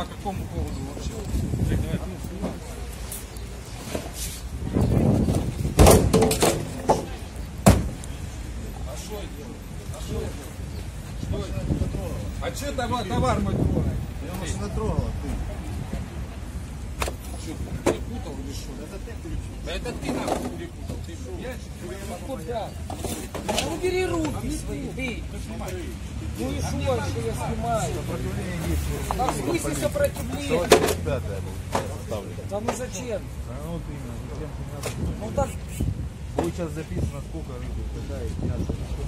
по какому поводу вообще? Давай, давай. А что товар, товар мой трогает? Я вас не трогала, ты. Что, ты перепутал или что? Это ты перепутал. Да это ты нахуй перепутал. Ты что? Я что? Да убери руки а свои, ты. Ну и что, что я снимаю? Сопротивление есть. А в смысле сопротивление? 185 был поставлен. Да ну зачем? Вот именно, зачем ты надо? Ну так Будет сейчас записано, сколько рыбы, какая, мясо, что